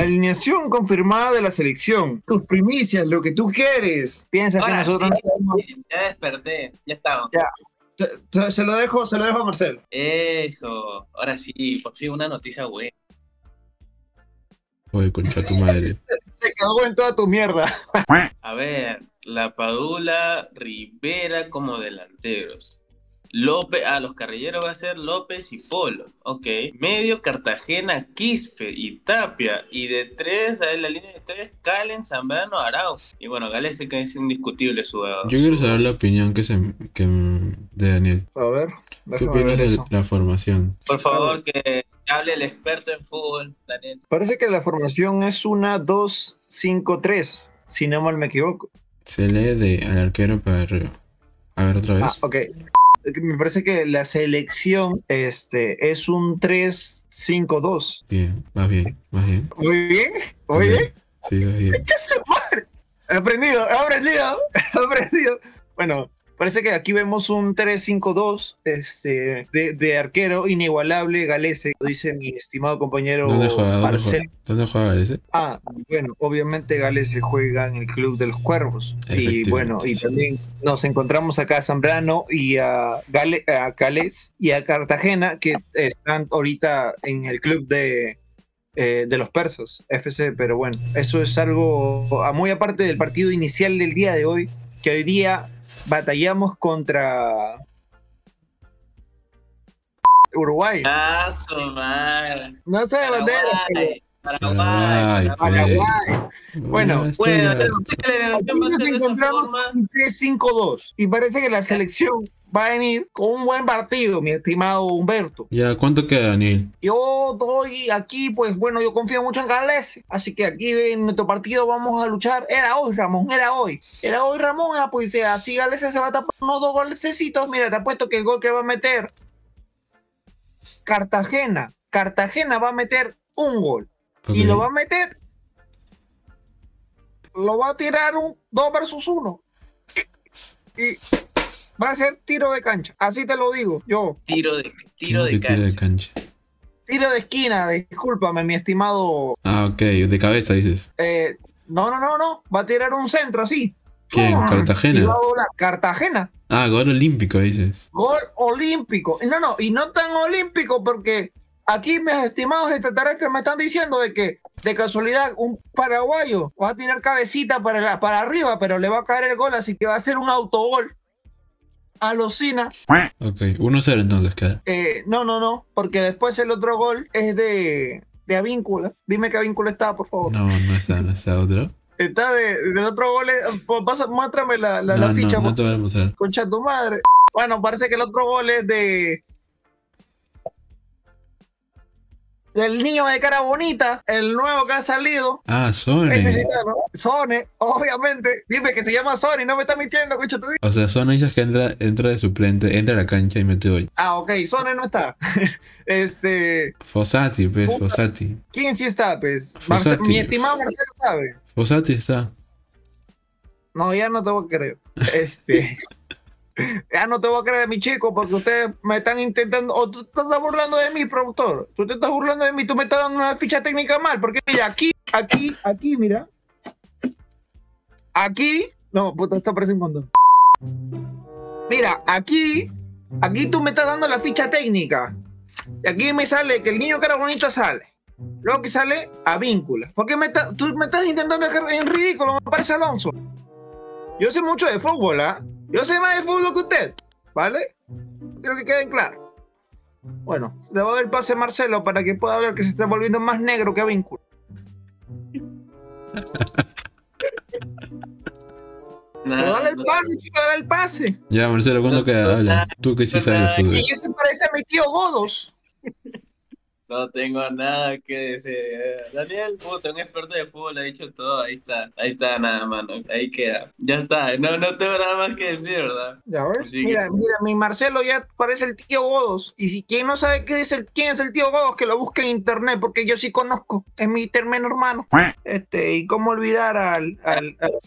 Alineación confirmada de la selección. Tus primicias, lo que tú quieres. Piensas que Ahora nosotros no sabemos. Ya desperté, ya estamos. Se, se- se lo dejo, se lo dejo a Marcelo. Eso, ahora sí, por fin una noticia buena. Oye, concha tu madre. Se cagó en toda tu mierda. A ver, la Padula, Rivera como delanteros. López, ah, los carrilleros va a ser López y Polo. Ok. Medio, Cartagena, Quispe y Tapia. Y de tres, a ver, la línea de tres, Calen, Zambrano, Arau. Y bueno, Gales que es indiscutible su. Yo quiero saber la opinión que se, que, de Daniel. A ver, ¿Qué opinas ver de la formación? Por favor, que hable el experto en fútbol, Daniel. Parece que la formación es una 2-5-3, si no mal me equivoco. Se lee de al arquero para arriba. A ver otra vez. Ah, ok. Me parece que la selección este, es un 3-5-2. Bien, más bien, más bien. Muy bien, muy bien. Sí, más bien. ¿Qué se muere? He aprendido, he aprendido, he aprendido. Bueno, parece que aquí vemos un 3-5-2 este, de, de arquero inigualable galese, dice mi estimado compañero ¿Dónde juega? ¿Dónde juega? ¿Dónde juega ese? Ah, bueno, obviamente Gales se juega en el Club de los Cuervos. Y bueno, y también nos encontramos acá a Zambrano y a, Gale, a Gales y a Cartagena, que están ahorita en el Club de, eh, de los Persas, FC. Pero bueno, eso es algo muy aparte del partido inicial del día de hoy, que hoy día batallamos contra Uruguay. Ah, su madre. No sé de bandera, Paraguay, Paraguay, Paraguay. Bueno, Aquí nos encontramos forma. con 3-5-2 y parece que la selección va a venir con un buen partido, mi estimado Humberto. Ya, ¿cuánto queda, Daniel? Yo doy aquí, pues bueno, yo confío mucho en Gales, así que aquí en nuestro partido vamos a luchar. Era hoy, Ramón, era hoy. Era hoy, Ramón, ah, pues eh, así Gales se va a tapar unos dos golcecitos. Mira, te apuesto que el gol que va a meter Cartagena, Cartagena va a meter un gol. Y lo va a meter. Lo va a tirar un 2 versus 1. Y va a ser tiro de cancha. Así te lo digo yo. Tiro de, tiro ¿Cómo de que tiro de cancha. cancha? Tiro de esquina, discúlpame, mi estimado. Ah, ok, de cabeza dices. eh, no, no, no, no. Va a tirar un centro así. ¿Quién? ¿Cartagena? Y va a volar. Cartagena. Ah, gol olímpico dices. Gol olímpico. No, no, y no tan olímpico porque aquí mis estimados extraterrestres me están diciendo de que de casualidad un paraguayo va a tirar cabecita para, la- para arriba, pero le va a caer el gol, así que va a ser un autogol. Alucina. Ok, 1-0 entonces queda. Eh, no, no, no, porque después el otro gol es de, de Avíncula. Dime que Avíncula está, por favor. No, no está, no está otro. Está de, del otro gol. es- pasa, muéstrame la, la, no, la ficha, no, no te voy a. Concha tu madre. Bueno, parece que el otro gol es de. Del niño de cara bonita, el nuevo que ha salido. Ah. Ese ¿no? Sone, obviamente. Dime que se llama Sony, no me está mintiendo, concha tu. O sea, Sone dices que entra, entra de suplente, entra a la cancha y mete hoy. Ah, ok, Sone no está. este. Fossati, pues, Puta. Fossati. ¿Quién sí está, pues? Marce- mi estimado Marcelo sabe. Fossati está. No, ya no te voy a creer. Este. ya no te voy a creer, mi chico, porque ustedes me están intentando. O tú te estás burlando de mí, productor. Tú te estás burlando de mí, tú me estás dando una ficha técnica mal. Porque mira, aquí, aquí, aquí, mira. Aquí. No, puta, está parece un condón. Mira, aquí. Aquí tú me estás dando la ficha técnica. Y aquí me sale que el niño cara bonito sale. Luego que sale a víncula. ¿Por qué me estás, tú me estás intentando dejar en ridículo? Me parece Alonso. Yo sé mucho de fútbol, ¿ah? Yo sé más de fútbol que usted, ¿vale? Quiero que queden claro. Bueno, le voy a dar el pase a Marcelo para que pueda hablar que se está volviendo más negro que a vínculo. Dale el no- pase, chico, dale el pase. Ya, Marcelo, ¿cuánto No, queda? no, Habla. Tú que sí no, sabes. Y ese parece a mi tío Godos. No tengo nada que decir. Daniel, puto, un experto de fútbol, ha dicho todo. Ahí está, ahí está, nada, mano. Ahí queda. Ya está. No, no tengo nada más que decir, ¿verdad? Ya ves. Sí. Mira, mira, mi Marcelo ya parece el tío Godos. Y si quien no sabe qué es el, quién es el tío Godos, que lo busque en internet, porque yo sí conozco. Es mi termeno hermano. Este, y cómo olvidar al, al- al-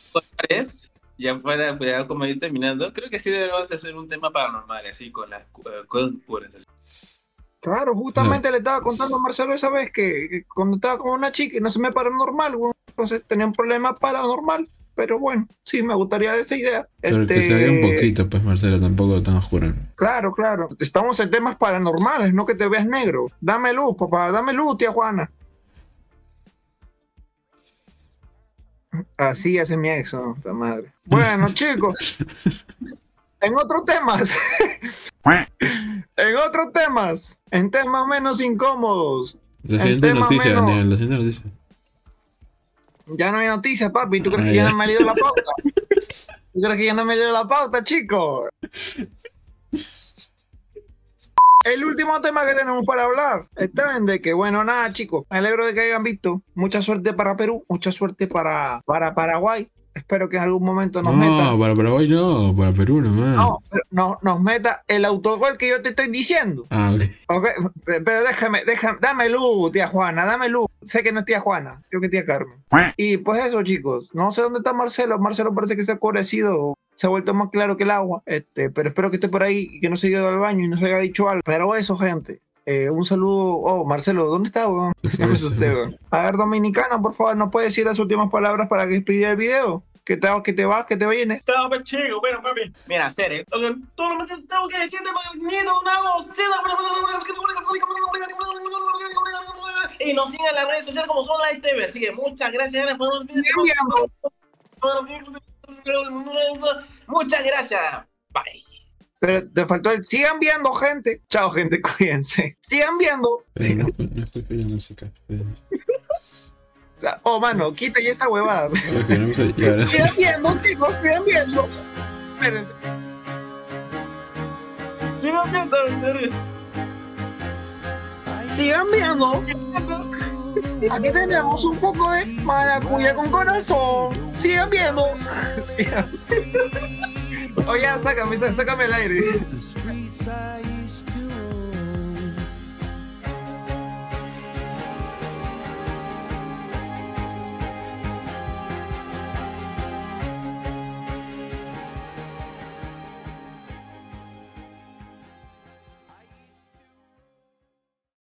¿Es? Ya fuera, pues, ya como ir terminando, creo que sí debemos hacer un tema paranormal, así, con las eh, cosas puras. Claro, justamente le estaba contando a Marcelo esa vez que, que cuando estaba con una chica y no se me paranormal, weón. Entonces tenía un problema paranormal. Pero bueno, sí, me gustaría esa idea. Pero que Este, se vea un poquito, pues Marcelo, tampoco tan oscuro. Claro, claro. Estamos en temas paranormales, no que te veas negro. Dame luz, papá, dame luz, tía Juana. Así hace mi ex, ¿no? Madre. Bueno, chicos. En otros temas. en otros temas. En temas menos incómodos. La siguiente noticia, menos- Daniel, la siguiente noticia. Ya no hay noticias, papi. ¿Tú crees que ya no me ha leído la pauta? ¿Tú crees que ya no me ha leído la pauta, chicos? El último tema que tenemos para hablar está en de que, bueno, nada, chicos, me alegro de que hayan visto. Mucha suerte para Perú, mucha suerte para, para Paraguay. Espero que en algún momento nos No, metan. para Paraguay no, para Perú nomás. No, pero no, nos meta el autogol que yo te estoy diciendo. Ah, ok. Ok, pero déjame, déjame, dame luz, tía Juana, dame luz. Sé que no es tía Juana, creo que es tía Carmen. Y pues eso, chicos. No sé dónde está Marcelo. Marcelo parece que se ha oscurecido, se ha vuelto más claro que el agua. Este, pero espero que esté por ahí y que no se haya ido al baño y no se haya dicho algo. Pero eso, gente. Eh, un saludo. Oh, Marcelo, ¿dónde está, weón? No me asusté, weón. A ver, Dominicana, por favor, ¿no puedes decir las últimas palabras para que despidiera el video? Que te, que te vas, que te vienes. Estaba pues chico, bueno, papi. Mira, serio. Lo que tú no me tengo que decirte, magnito, una Y nos sigan en las redes sociales como son la TV. Así que muchas gracias, Ana, por Muchas gracias. Bye. Pero te faltó el. Sigan viendo, gente. Chao, gente, cuídense. Sigan viendo. Pero no, no escucho música. Oh, mano, quita ya esta huevada. Sigan viendo, chicos, sigan viendo. Espérense. Sigan viendo. Sigan viendo. Aquí tenemos un poco de maracuya con corazón. Sigan viendo. Sigan. Oye, sácame, sácame el aire.